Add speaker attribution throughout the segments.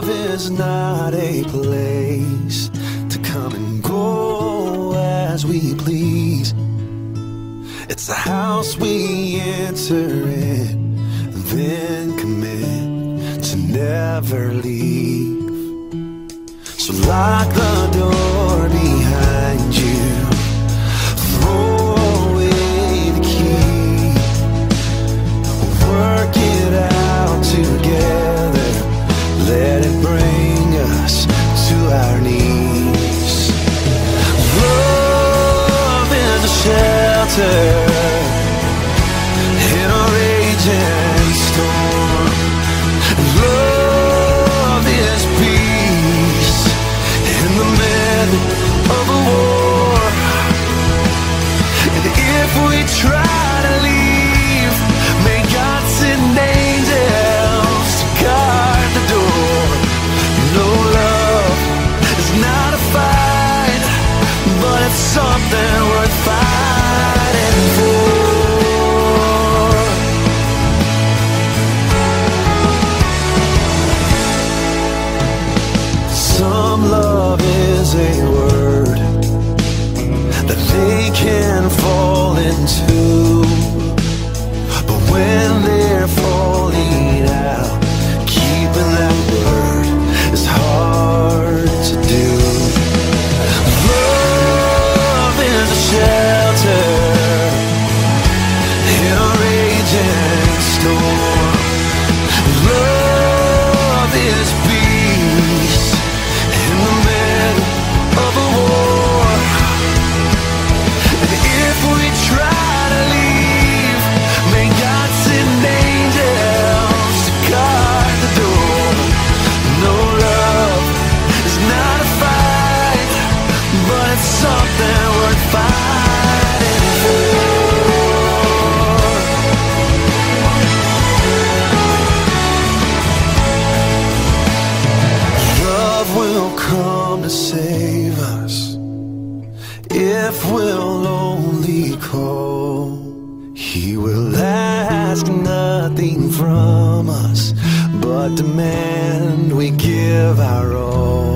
Speaker 1: love is not a place to come and go as we please. It's a house we enter in, then commit to never leave. So lock the door. water something worth fighting for. Love will come to save us if we'll only call. He will ask nothing from us but demand we give our all.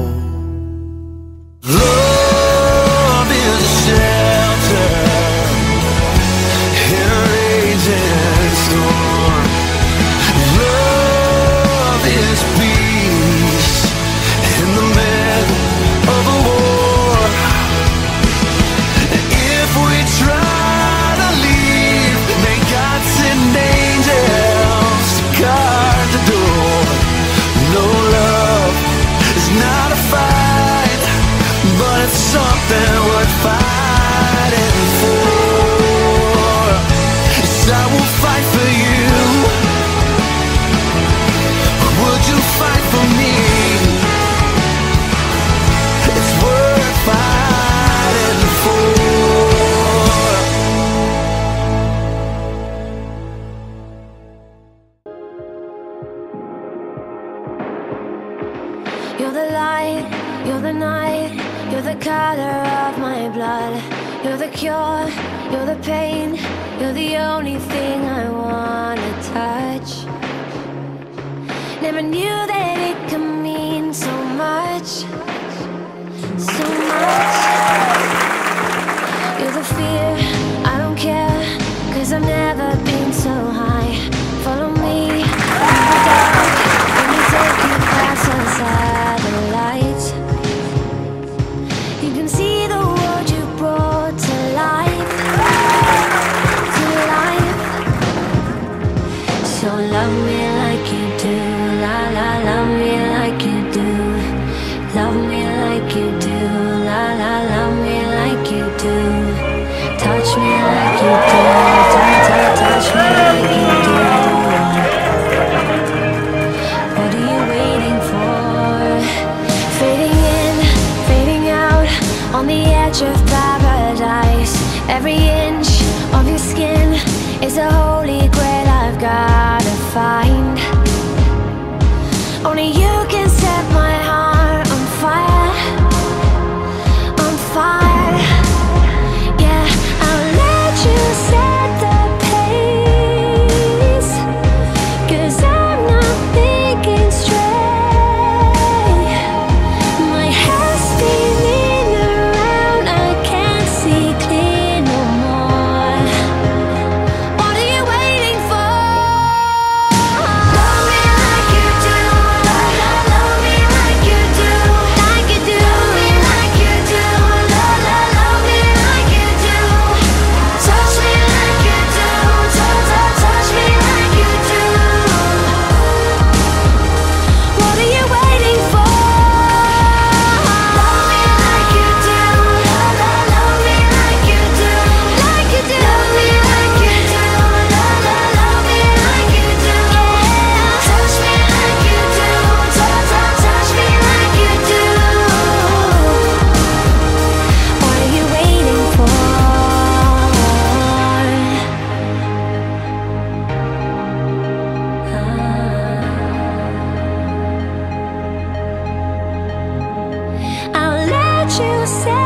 Speaker 2: night. You're the color of my blood. You're the cure, you're the pain. You're the only thing I wanna touch. Never knew that it could mean so much. So much. Amen. You set